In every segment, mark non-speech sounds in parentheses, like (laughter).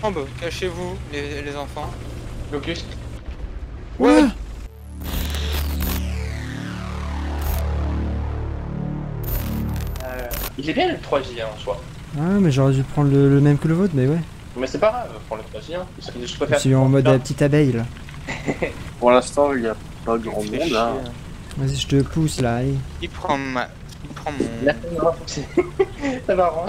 Bombe, cachez-vous, les, les enfants. Locust Ouais euh, Il est bien le 3J hein, en soi. Ah, mais j'aurais dû prendre le, le même que le vôtre, mais ouais. Mais c'est pas grave, prends le 3J. Hein. Parce que je Je préfère. suis en mode euh, petite abeille là. (laughs) Pour l'instant, il n'y a pas grand monde là. hein. Vas-y, je te pousse là, allez. Il prend ma... Il prend mon... (laughs) C'est marrant.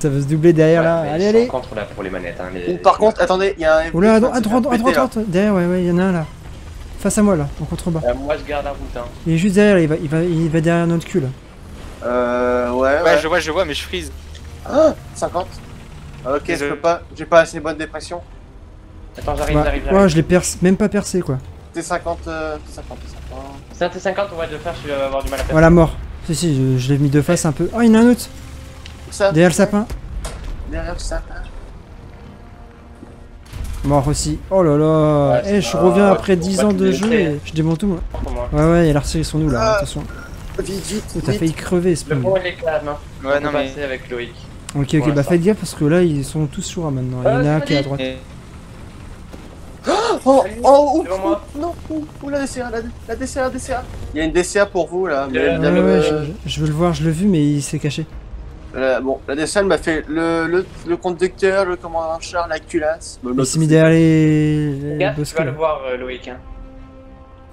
Ça va se doubler derrière là. Ouais, allez, allez contre là pour les manettes. Hein, les... Par contre, attendez, il y a un. Oula, à droite, à droite, à de. Derrière, ouais, ouais, il y en a un là. Face à moi là, en contrebas. Euh, moi je garde la route. Hein. Il est juste derrière, là, il va, il va, il va derrière notre cul là. Euh, ouais, Ouais, ouais. je vois, je vois, mais je freeze. Ah, 50. Ah, Ok, je peux pas, j'ai pas assez bonne dépression. Attends, j'arrive, Ouais, j'arrive, ouais, je l'ai percé, même pas percé quoi. T50, euh, T50, T50. C'est un T50, on va le faire, tu vas avoir du mal à faire. Voilà, mort. Si, si, je, je l'ai mis de face un peu. Oh, il y en a un autre Ça, Derrière le sapin. Derrière le sapin. Mort aussi. Oh là là. Ouais, Eh, je reviens ouais, après faut 10 pas ans de jeu et je démonte tout moi. Pour moi. Ouais, ouais, il a retiré son nous là, Ah. attention. Vite, vite, Oh, T'as failli crever, ce Le pont. pont il est calme. Hein. Ouais, On non mais... passer avec Loïc. Ok, ok, bah faites gaffe parce que là ils sont tous sur là maintenant. Il y en a Euh, un qui est à droite. Et- Oh, oh, moi. ouh, non, ouh, ouh, la DCA, la, DCA, la DCA. Il y a une DCA pour vous là. Euh, je veux le voir, je l'ai vu, mais il s'est caché. Euh, bon, la elle m'a fait le, le, le conducteur, le commandant en char, la culasse. Bon, Il s'est mis derrière les, les Regarde, tu vas le voir, euh, Loïc. Hein.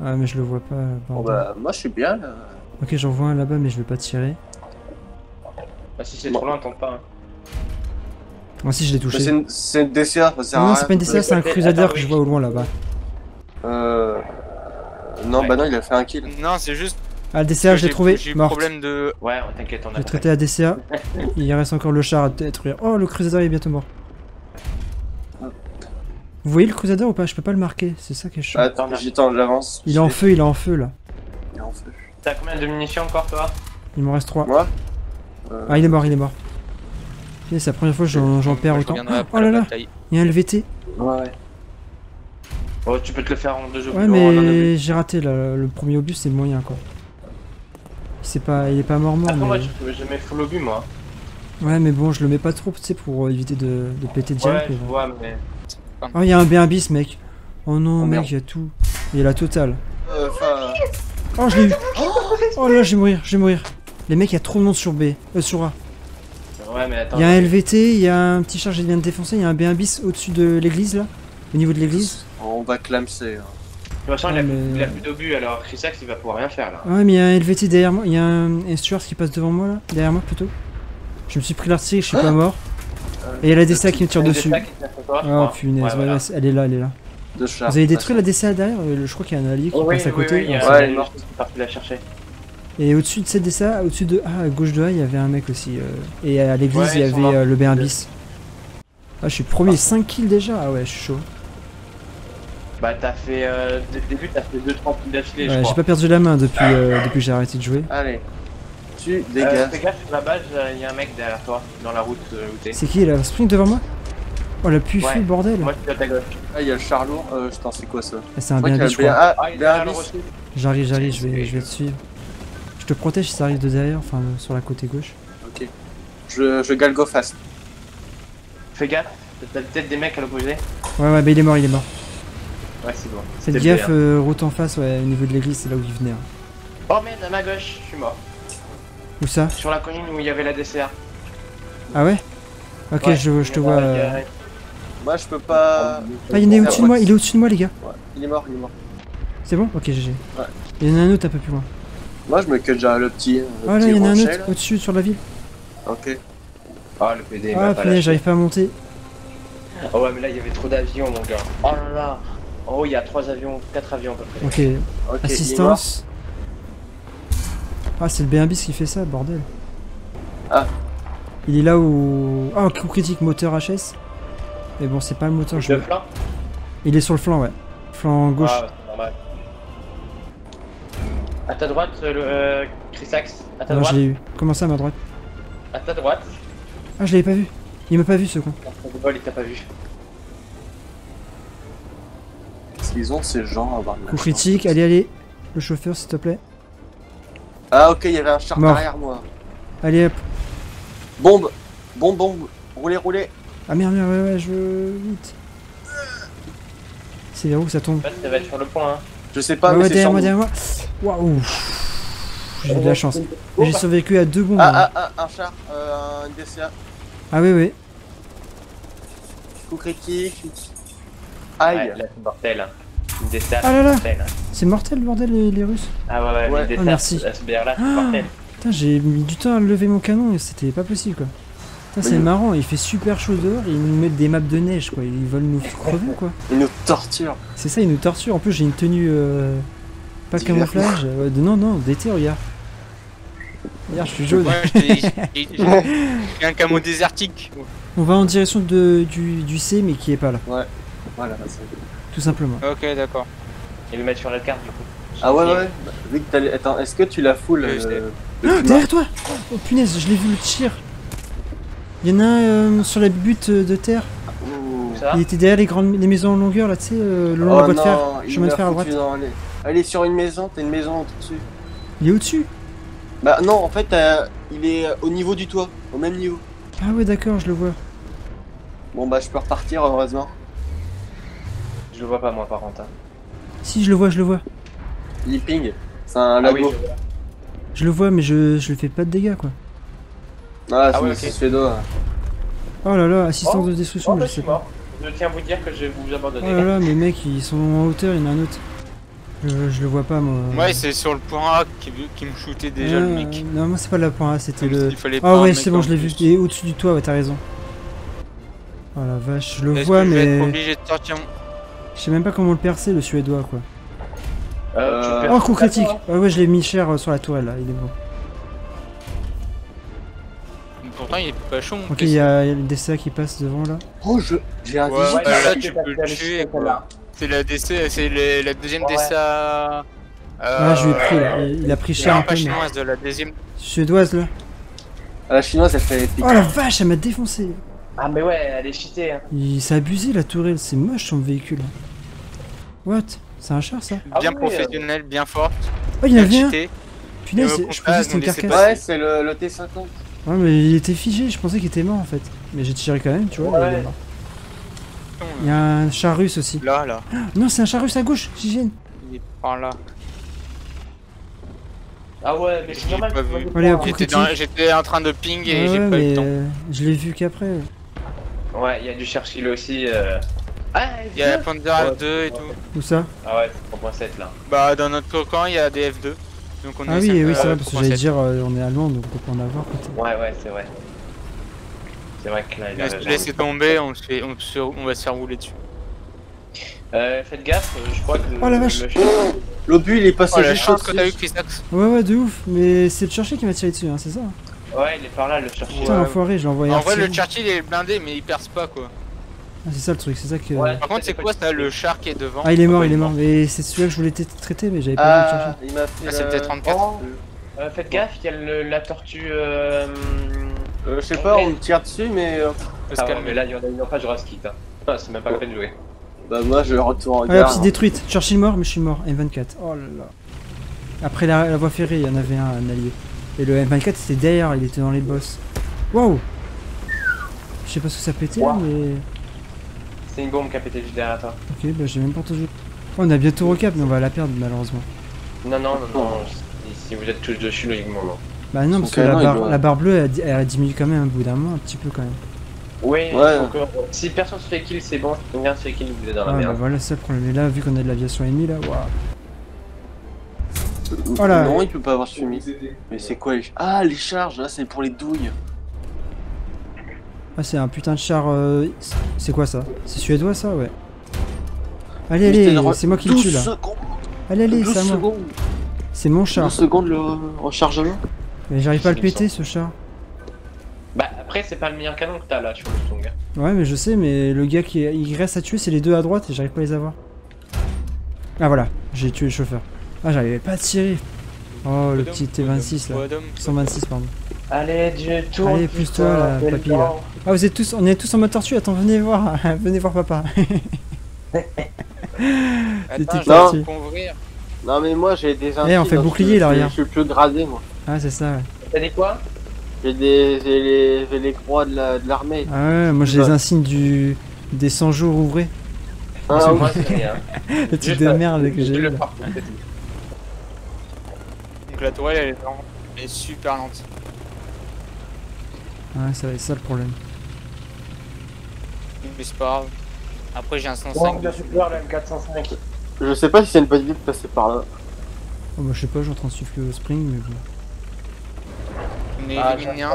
Ah, mais je le vois pas. Bon bah, moi je suis bien là. Ok, j'en vois un là-bas, mais je vais pas tirer. Bah, si c'est Bon. trop loin, tente pas. Hein. Moi aussi, je l'ai touché. C'est une, c'est une DCA, ça sert à Non, c'est pas une DCA, c'est un Crusader que je vois au loin là-bas. Euh. Non, Ouais. bah non, il a fait un kill. Non, c'est juste Ah, le que DCA, je l'ai j'ai- trouvé, J'ai eu mort. problème de... Ouais, on t'inquiète, on a J'ai traité la (laughs) DCA. Il reste encore le char à détruire. Oh, le Crusader est bientôt mort. Vous voyez le Crusader ou pas? Je peux pas le marquer, c'est ça qui est chaud. Attends, j'attends, j'avance. Il est en feu, il est en feu là. Il est en feu. T'as combien de munitions encore, toi? Il m'en reste 3. Moi? Euh, Ah, il est mort, il est mort. C'est la première fois que j'en perds autant. Oh là la là, il y a un LVT. Ouais, ouais. Oh, tu peux te le faire en deux jeux. Ouais, mais j'ai raté là. Le premier obus, c'est le moyen quoi. C'est pas, il est pas mort mort, moi, mais. je, je mets full obus, moi. Ouais, mais bon, je le mets pas trop, tu sais, pour éviter de, de péter direct. Ouais, mais je vois, mais. Oh, il y a un B1 bis, mec. Oh non, Oh, mec, il y a tout. Il y a la totale. Euh, Enfin. Oh, je l'ai eu. Oh là, je vais mourir, je vais mourir. Les mecs, il y a trop de monde sur B, euh, sur A. Ouais, mais attends. Il y a un LVT, il y a un petit chargé qui vient de défoncer, il y a un B1 bis au-dessus de l'église là, au niveau de l'église. On va clamser. hein. De toute façon, il, a, mais- il a plus d'obus, alors Chrysax, il va pouvoir rien faire là. Ouais, mais il y a un LVT derrière moi, il y a un, un Stuart qui passe devant moi là, derrière moi plutôt. Je me suis pris l'artillerie, je suis pas mort. Et il y a la DCA qui me tire dessus. toi, Oh punaise, Ouais, voilà. elle est là, elle est là. Vous avez détruit la DCA derrière Euh, Je crois qu'il y a un allié qui Oh, oui, passe à côté. oui, Ouais. Elle est mort qui est parti la chercher. Et au-dessus de cette DCA, au-dessus de. Ah, à gauche de A, il y avait un mec aussi. euh, Et à l'église, Ouais, il y avait euh, le B1 bis. Ah, je suis premier, 5 kills déjà Ah ouais, je suis chaud. Bah, t'as fait. Euh, dès le début, t'as fait 2-3 kills d'affilée, je Ouais, j'ai pas perdu la main depuis, euh, depuis que j'ai arrêté de jouer. Allez. Tu Euh, dégages. fais gaffe, sur la base, il y a un mec derrière toi, dans la route euh, où t'es. C'est qui là Sprint devant moi? Oh la puce, Ouais. bordel Moi, je suis à ta gauche. Ah, il y a le char lourd. Euh, je t'en sais quoi ça Ah, C'est un Je crois qu'il y B1 a bis, je crois. B1. Ah, Ah, il est B1 derrière le bis. reçu. J'arrive, j'arrive, je vais, je vais te suivre. Je te protège si ça arrive de derrière, enfin euh, sur la côté gauche. Ok. Je, je galgo fast. Fais gaffe, t'as peut-être des mecs à l'opposé. Ouais, ouais, bah il est mort, il est mort. Ouais, c'est bon. Faites gaffe, euh, route en face, ouais, au niveau de l'église, c'est là où il venait. hein. Oh merde, à ma gauche, je suis mort. Où ça? Sur la colline où il y avait la DCA. Ah ouais? Ok, Ouais, je, je te y en a- vois. y euh, a- Moi, je peux pas. Ah, il est au-dessus de moi, il est au-dessus de moi, les gars. Ouais, Il est mort, il est mort. C'est bon? Ok, GG. Ouais. Il y en a un autre un peu plus loin. Moi, je me cut déjà le petit. le Ah là, il y en a un autre au-dessus sur la ville. Ok. Ah, le PD, Ah m'a pas punaise, j'arrive pas à monter. Oh ouais, mais là, il y avait trop d'avions, mon gars. Oh là là. Oh, il y a 3 avions, 4 avions à peu près. Ok, assistance. Ah, c'est le B1 bis qui fait ça, bordel. Ah. Il est là où. Ah, coup critique moteur HS. Mais bon, c'est pas le moteur, je Le flanc Il est sur le flanc, ouais. Flanc gauche. Ah, c'est normal. À ta droite, le euh, Chrysax. À ta non, droite. je l'ai eu. Comment ça, à ma droite À ta droite. Ah, je l'avais pas vu. Il m'a pas vu, ce con. Bol, il t'a pas vu. Qu'ils ont ces gens à avoir de la Coup critique, allez, allez. Le chauffeur, s'il te plaît. Ah, ok, il y avait un char Mort. derrière moi. Allez, hop. Bombe Bombe, bombe Roulez, roulez Ah merde, merde, ouais, ouais, je veux vite. C'est vers où que ça tombe En fait, ça va être sur le point. Hein. Je sais pas, Ouais, mais ouais, c'est derrière sur moi, derrière moi. Waouh. J'ai eu de la chance. Mais J'ai survécu à deux bombes. hein. Ah, ah, ah, un char, euh, un DCA. Ah oui, oui. Coup critique. Ouais, Aïe. là, c'est mortel. Une des salles, Ah là là. mortel. Hein. C'est mortel, le bordel, les, les Russes. Ah ouais, ouais, Ouais. des Ah, merci. à ce BR là, c'est Ah. mortel. Putain, j'ai mis du temps à lever mon canon et c'était pas possible quoi. Putain, c'est Oui. marrant, il fait super chaud dehors et ils nous mettent des maps de neige quoi. Ils veulent nous crever quoi. (laughs) Ils nous torturent. C'est ça, ils nous torturent. En plus, j'ai une tenue euh, pas D'hiver. camouflage. euh, de, non, non, d'été, regarde. Regarde, je suis jaune. Ouais, j'ai- (laughs) un camo désertique. On va en direction de, du, du C mais qui est pas là, Voilà, c'est- tout simplement. Ok, d'accord. Et le mettre sur la carte du coup. Ah ouais, ouais. Bah, Vu que t'as Attends, est-ce que tu la full Oui, euh, Ah, derrière toi Oh punaise, je l'ai vu le tir. Il y en a un euh, sur la butte de terre. Il était derrière les grandes les maisons en longueur là, tu sais, euh, le long de la Oh voie de fer. chemin de l'a fer à droite. Elle est sur une maison, t'as une maison au-dessus. Il est au-dessus Bah non, en fait, euh, il est euh, au niveau du toit, au même niveau. Ah ouais, d'accord, je le vois. Bon bah je peux repartir heureusement. Je le vois pas moi par contre. hein. Si, je le vois, je le vois. Il ping, c'est un Ah oui, lago. je le vois, mais je, je lui fais pas de dégâts quoi. Ah, Ah c'est ouais, c'est ok. suédois. Oh là là, assistance Oh, de destruction, Oh, je bah, sais je suis pas. Je tiens à vous dire que je vais vous Oh abandonner. là là, mes mecs ils sont en hauteur, il y en a un autre. Je, je le vois pas moi. Ouais, c'est sur le point A qui, qui me shootait déjà le Ah, mec. Non, moi c'est pas le point A, c'était le. Ah ouais, c'est bon, je l'ai vu. est au-dessus du toit, ouais, t'as raison. Oh la vache, je le vois, que je vais être mais. obligé de sortir. Je sais même pas comment le percer, le suédois quoi. Euh, Euh, Oh, coup critique Ouais, ouais, je l'ai mis cher euh, sur la tourelle là, il est bon. Pourtant, il est pas chaud. mon Ok, il PC. y a, il y a le DCA qui passe devant là. Oh je. J'ai un Ouais, ouais, là, tu peux le tuer, quoi. C'est la DC, c'est le- la deuxième Ouais. DSA. Ah, je lui ai pris là, il il a pris cher un pas peu. Mais... chinoise, de la deuxième. Suédoise là. Ah, La chinoise elle fait. Oh la vache, elle m'a défoncé. Ah mais ouais, elle est cheatée. Hein. Il s'est abusé la tourelle, c'est moche son véhicule. What? C'est un char ça? Ah bien oui, professionnelle, bien forte, Oh, il y en bien avait un. Punaise, je pensais que c'était une carcasse. Ouais, c'est le, le T50. Ouais, mais il était figé, je pensais qu'il était mort en fait. Mais j'ai tiré quand même, tu vois. Ouais. il est mort. Il y a un char russe aussi. Là, là. (gasps) Non, c'est un char russe à gauche, j'hygiène. Il est par là. Ah ouais, mais c'est J'ai vois vu. J'étais en train de ping et Ouais, j'ai pas eu mais le temps. euh, je l'ai vu qu'après. Ouais, il y a du Churchill aussi. Euh... Ah, Il y a la F2. Panzer Ouais. F2 et tout. Où ça? Ah ouais, c'est 3.7 là. Bah, dans notre camp, il y a des F2. Donc on Ah est oui, oui, c'est vrai, parce que j'allais dire, euh, on est allemand, donc on peut en avoir. Ouais, ouais, c'est vrai. C'est vrai que là, il a Laisse- raison. Laissez tomber, on, se fait, on, se- on va se faire rouler dessus. Euh, faites gaffe, euh, je crois que. Oh la vache. le- L'obus il est passé Oh la juste chance que t'as eu. Christax. Ouais, ouais, de ouf. Mais c'est le chercher qui m'a tiré dessus, hein, c'est ça Ouais, il est par là, le Churchill. Putain, l'enfoiré, je l'ai envoyé En vrai, le. Churchill il est blindé, mais il perce pas quoi. Ah, c'est ça le truc, c'est ça que. Ouais. Par contre, c'est quoi ça, le char qui est devant Ah, il est mort, il est mort. Mais c'est celui-là que je voulais traiter, mais j'avais pas vu le Ah, m'a fait. Ah, c'est peut-être 34. Oh. Euh, faites gaffe, il y a le- la tortue. Euh... Euh, je sais pas, on me tire dessus, mais euh, se Ah ouais, mais là, il y en a une en face, je reste quitte. Hein. Ah, c'est même pas la peine de jouer. bah moi je retourne en Ah, la gare. petite détruite. Churchill mort, mais je suis mort. M24. Oh là là. Après la, la voie ferrée, il y en avait un, un allié. Et le M24 c'était derrière, il était dans les boss. Waouh Je sais pas ce que ça pétait, Wow. mais. C'est une bombe qui a pété juste derrière toi. Ok, bah j'ai même pas entendu. Oh, on a bientôt recap, mais on va la perdre malheureusement. Non, non, non, non. Si, si vous êtes tous dessus, logiquement, non. Bah non, parce que la barre, doit- la barre bleue elle, elle a diminué quand même un bout d'un moment, un petit peu quand même. Oui, Ouais. donc, si personne se fait kill, c'est bon. Si quelqu'un se fait kill, vous êtes dans la Ah, bah merde. voilà, c'est ça le problème. Et là, vu qu'on a de l'aviation ennemie là, waouh. Oh là. Non, il peut pas avoir suivi. Mais c'est quoi les. Ah, les charges, là c'est pour les douilles. Ah, c'est un putain de char. euh, c'est- quoi ça? C'est suédois ça, ouais. Allez, Mais allez, c'est moi qui le 12 tue là. secondes, Allez, allez, 12 c'est à moi. C'est mon 12 char. secondes le rechargement. Mais j'arrive pas à le péter ce char. Bah, après, c'est pas le meilleur canon que t'as là sur le Stung. Ouais, mais je sais, mais le gars qui il reste à tuer, c'est les deux à droite et j'arrive pas à les avoir. Ah voilà, j'ai tué le chauffeur. Ah, j'arrivais pas à tirer. Oh, le petit T26 là. 126, pardon. Allez, Dieu, tourne. Allez, plus toi, là, papy, là. Ah, vous êtes tous, on est tous en mode tortue. Attends, venez voir, (laughs) venez voir papa. (laughs) Attends, couvrir. Non, mais moi j'ai des Eh, on fait bouclier, là, je- regarde. Je suis plus gradé moi. Ah, c'est ça, ouais. T'as dit quoi? J'ai des, j'ai les, j'ai les croix de la- de l'armée. Ah ouais, moi j'ai les insignes du des 100 jours ouvrés. Ah, moi, c'est rien. (laughs) Le truc de merde que j'ai. Donc la tourelle elle est lente. Elle est super lente. Ouais, ça va être ça le problème. Mais c'est pas grave. Après j'ai un 105 Bon, bien dessus. super, le M405. Je sais pas si c'est une bonne idée de passer par là. Oh, bah, je sais pas, suis en train de suivre le spring, mais bon. On est Ah, éliminé un.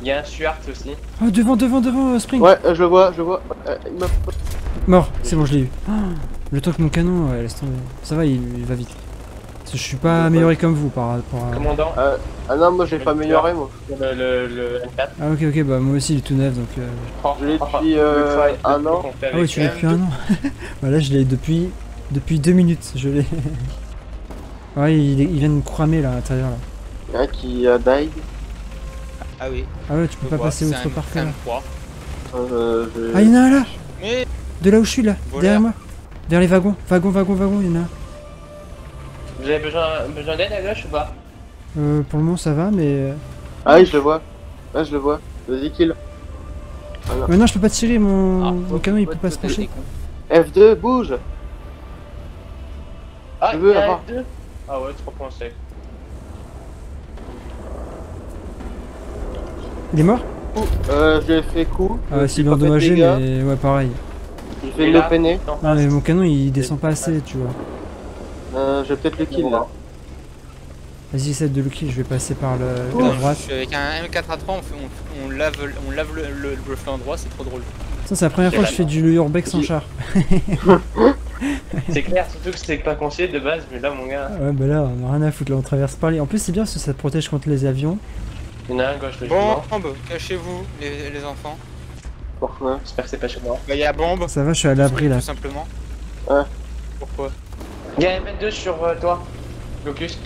Il y a un Stuart aussi. Oh, devant, devant, devant, euh, spring Ouais, euh, je le vois, je le vois. Euh, il m'a- Mort, c'est bon, je l'ai eu. Le temps que mon canon, ouais, laisse tomber. Ça va, il, il va vite. Je suis pas amélioré comme vous par rapport à. Commandant, Ah non, moi j'ai pas amélioré moi. le, le, le M4. Ah, ok, ok, bah moi aussi il est tout neuf donc. euh, Oh, Je l'ai depuis, euh, un an. Ah oui, tu l'as depuis un an. (laughs) voilà, je l'ai depuis depuis deux minutes. Je l'ai. (laughs) ouais, il, il vient de me cramer là à l'intérieur là. Il y a un qui a died. Ah oui. Ah ouais, tu peux je pas vois, passer parfait c'est là. un 3. Euh, je- Ah, il y en a un là Mais De là où je suis là, Voleur. derrière moi. Vers les wagons, wagons, wagons, wagons, il y en a un. Vous avez besoin, besoin d'aide à gauche ou pas Euh, pour le moment ça va, mais. euh, Ah oui, je le vois. Ah, je le vois. Vas-y, kill. Mais non, je peux pas tirer, mon, Ah, mon canon il peut pas se pencher. F2, bouge Ah, Je veux il y a un avoir. F2 Ah ouais, trop pensé. Il est mort Euh, je lui ai fait coup. Ah ouais, J'ai s'il est endommagé, mais ouais, pareil. J'ai fait peiner. Non, Non, mais mon canon il descend pas assez, tu vois. Euh, je vais peut-être le kill là. Vas-y, essaie de le kill, je vais passer par le, la je droite. suis avec un M4 à 3, on, fait- on, on lave, on lave le, le, le flanc droit, c'est trop drôle. Ça, c'est la première fois que je fais du urbex en char. C'est clair, surtout que c'est pas conseillé de base, mais là, mon gars, Ouais, bah là, on a rien à foutre, là, on traverse par les. En plus, c'est bien parce que ça te protège contre les avions. il y en a un gauche, Bombe, logiquement. cachez-vous les, les enfants. Pourquoi? J'espère que c'est pas chez moi. Bah y'a bombe. Ça va, je suis à l'abri là. Tout simplement. Ouais. Pourquoi? Il y a un M2 sur euh, toi, Locust.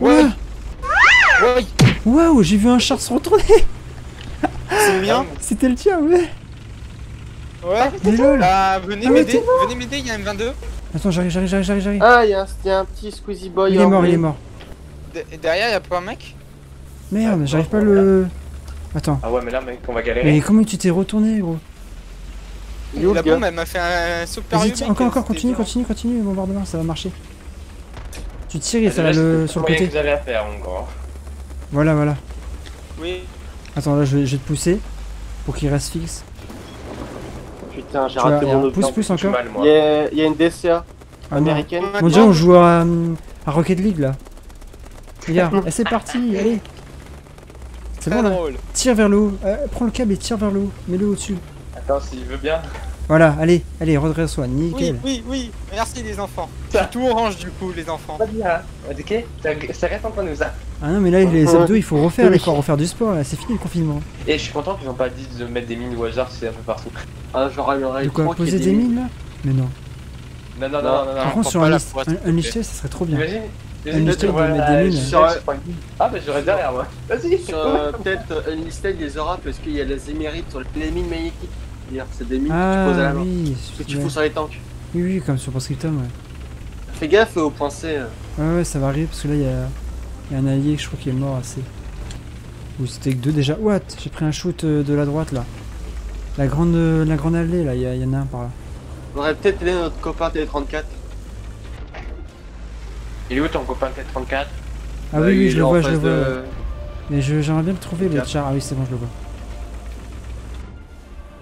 Ouais Ouais, Waouh, j'ai vu un char se retourner c'est le mien. C'était le tien, ouais Ouais. Mais lol Ah, venez Ah m'aider, venez m'aider, il y a un M22. Attends, j'arrive, j'arrive, j'arrive, j'arrive. Ah, il y, a un- il y a un petit Squeezie Boy. Il est mort, il est mort. De- derrière, y'a pas un mec? Merde, Ah, j'arrive pas à le. Attends. Ah ouais, mais là, mec, on va galérer. Mais comment tu t'es retourné, gros? Il La bombe, elle m'a fait un saut Vas-y, encore, encore, continue, continue, continue, bombardement, ça va marcher. Tu tires et ça va le... sur le côté. que vous avez à faire, mon. Voilà, voilà. Oui. Attends, là, je vais, je vais te pousser pour qu'il reste fixe. Putain, j'ai raté mon pousse, pousse encore. mal, Il moi. y a, il y a une DCA Ah non. américaine. On dirait on joue à, à Rocket League là. Regarde, (laughs) eh, c'est parti, allez. C'est bon là. Tire vers le haut. Euh, prends le câble et tire vers le haut. Mets-le au-dessus. Attends, s'il veut bien. Voilà, allez, allez, redresse-toi, Oui, nickel. oui, oui. Merci les enfants. C'est tout orange du coup, les enfants. Pas bien. Ok ça, reste entre nous, ça. Ah non, mais là, les abdos, il faut refaire, Oui. il faut refaire du sport là. C'est fini le confinement. Et je suis content qu'ils ont pas dit de mettre des mines au hasard, c'est un peu partout. Ah, j'aurais j'aurais De quoi trop qu'il y ait Poser des mines là? Mais non. Non, non, non, Non. non, non. Par non, contre, sur un, ça serait trop bien. Imagine. Un imagine, listet de voilà, mettre des mines. Sur-. Ah, bah j'aurais derrière moi. Vas-y. Sur, euh, peut-être Unlisted les aura parce qu'il y a les émérites sur les mines magnétiques. C'est des mines que tu poses à Ah la main. oui, Que tu fous sur les tanks. oui, oui, comme sur Postscriptum, ouais. Fais gaffe au point C. euh. Ouais, ouais, ça va arriver parce que là, il y a, il y a un allié que je crois qu'il est mort assez. Ou c'était que deux déjà. What? J'ai pris un shoot euh, de la droite là. La grande, euh, la grande allée là, il y, en a un par là. On aurait peut-être aidé notre copain T34. Il est où ton copain T34 Ah Euh, oui, il oui, je le vois, je le vois. de- Mais je- j'aimerais bien le trouver le char. Ah oui, c'est bon, je le vois.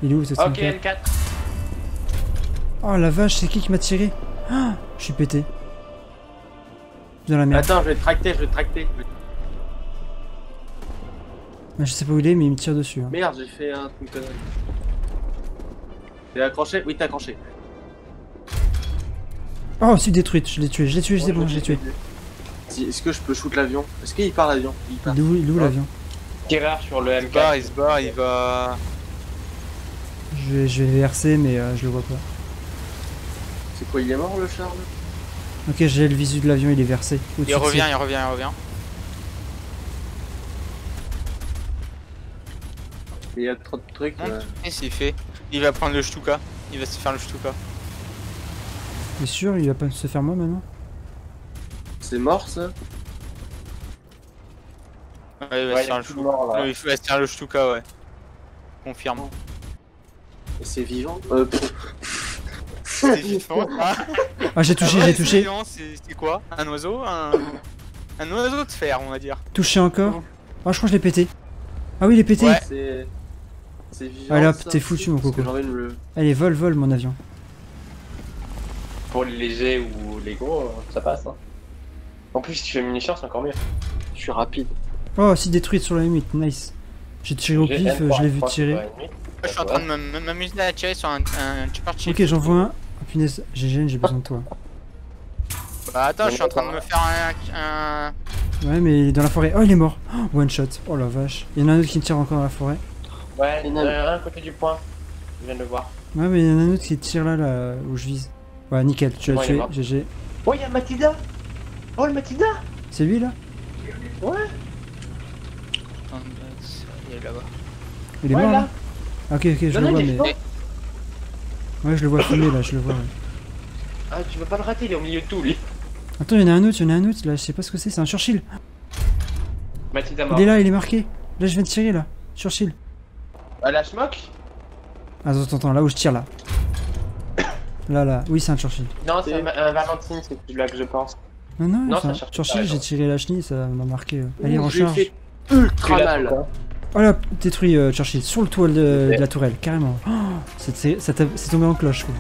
Il est où ce Ok, 34 N4. Oh la vache, c'est qui qui m'a tiré Ah, Je suis pété. Dans la merde. Attends, je vais te tracter, je vais te tracter. Je vais- Je sais pas où il est, mais il me tire dessus. hein. Merde, j'ai fait un truc connerie. T'es accroché? Oui, t'es accroché. Oh, c'est détruite, je l'ai tué, je l'ai tué, c'est bon, je l'ai tué. Est-ce que je peux shoot l'avion? Est-ce qu'il part l'avion? Il part. Il est où, il est où l'avion? Tireur sur le Il se barre, M4. il se barre, il va. Je vais, je vais verser, mais euh, je le vois pas. C'est quoi, il est mort le char là Ok, j'ai le visu de l'avion, il est versé. Il revient, il revient, il revient. Il y a trop de trucs. Monte. euh. Et s'il fait? Il va prendre le Stuka. Il va se faire le Stuka. T'es sûr, il va pas se faire moi maintenant? C'est mort ça? Ouais, il va Ouais, se faire le. Ouais, Il va se faire le Shtuka, ouais. Confirme. C'est vivant euh, C'est vivant. (laughs) Ah, Ah, j'ai touché, ouais, j'ai touché. C'est c'est quoi? Un oiseau un... un oiseau de fer, on va dire. Touché encore? Ah, je crois que je l'ai pété. Ah oui, il est pété. Ouais. C'est. C'est vivant. Allez hop, ça t'es foutu, mon coco. le- Allez, vole, vole, mon avion. Pour les légers ou les gros, ça passe. Hein. En plus, si tu fais munitions, c'est encore mieux. Je suis rapide. Oh, si détruite sur la limite, nice. J'ai tiré au pif, M3, je l'ai vu tirer. Je suis en train de m'amuser à tirer sur un, un Churchill. Ok, j'en vois un. Oh punaise, GG, j'ai besoin de toi. Bah attends, je suis en train de me faire un... un... Ouais, mais il est dans la forêt. Oh, il est mort. Oh, one shot. Oh la vache. Il y en a un autre qui me tire encore dans la forêt. Ouais, il y en a un à côté du point. Je viens de le voir. Ouais, mais il y en a un autre qui tire là, là, où je vise. Ouais, nickel, tu l'as Ouais, tué. GG. Oh, il y a Matilda Oh, le Matilda C'est lui là? Il est là-bas. Il est Ouais, mort là. là Ok, ok, je Non, le vois, il est mais. Ouais, je le vois fumer là, je le vois. ouais. Ah, tu veux pas le rater, il est au milieu de tout, lui. Attends, il y en a un autre, il y en a un autre là, je sais pas ce que c'est, c'est un Churchill. Mort. Il est là, il est marqué. Là, je viens de tirer là. Churchill. Ah, la smoke? Ah, Attends, attends, attends, là où je tire là. Là, là, oui, c'est un Churchill. Non, c'est un, un Valentine, c'est celui-là que je pense. Non, non, Non, c'est un Churchill, j'ai tiré la chenille, ça m'a marqué. euh. Allez, recharge. ultra mal. Oh là, détruit euh, Churchill sur le toit de, la tourelle, carrément. Oh, c'est tombé en cloche quoi.